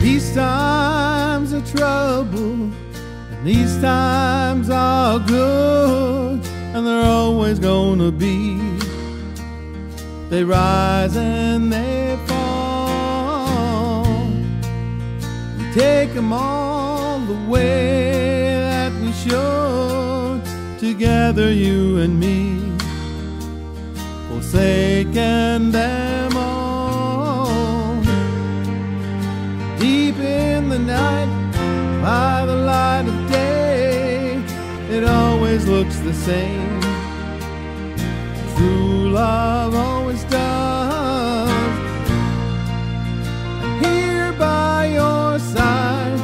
These times are trouble, and these times are good, and they're always gonna be. They rise and they fall. We take them all the way that we should, together, you and me, forsaken them by the light of day, it always looks the same. True love always does. Here by your side,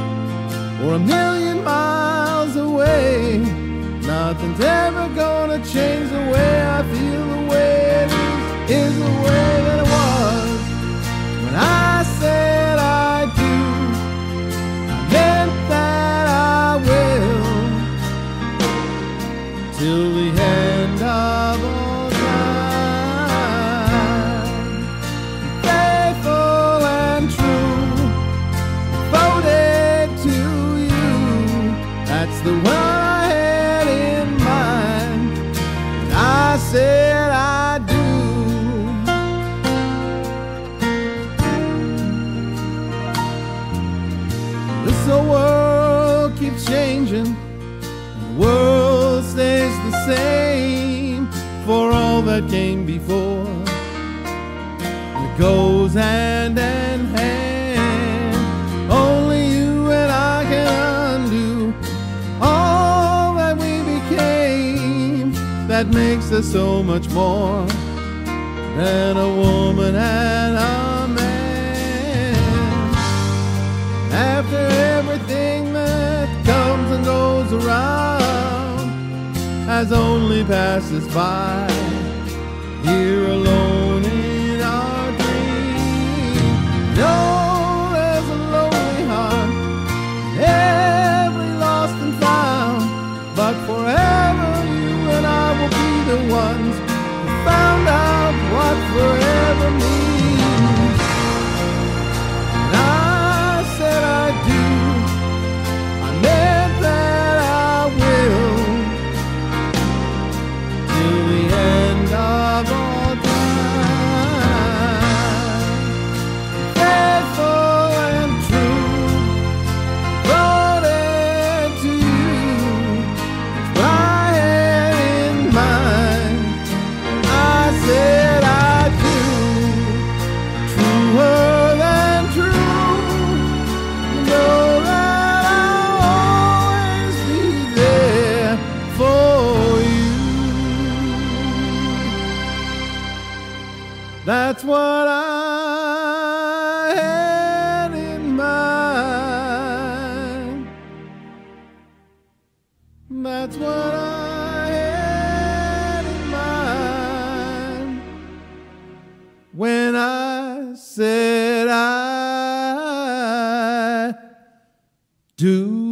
or a million miles away, nothing's ever gonna change the way I feel. The way it is is the way I said I do. This whole world keeps changing. The world stays the same for all that came before. It goes hand That makes us so much more than a woman and a man. After everything that comes and goes around as only passes by, here found out That's what I had in mind. That's what I had in mind when I said I do.